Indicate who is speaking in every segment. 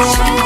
Speaker 1: Look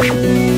Speaker 2: Bye.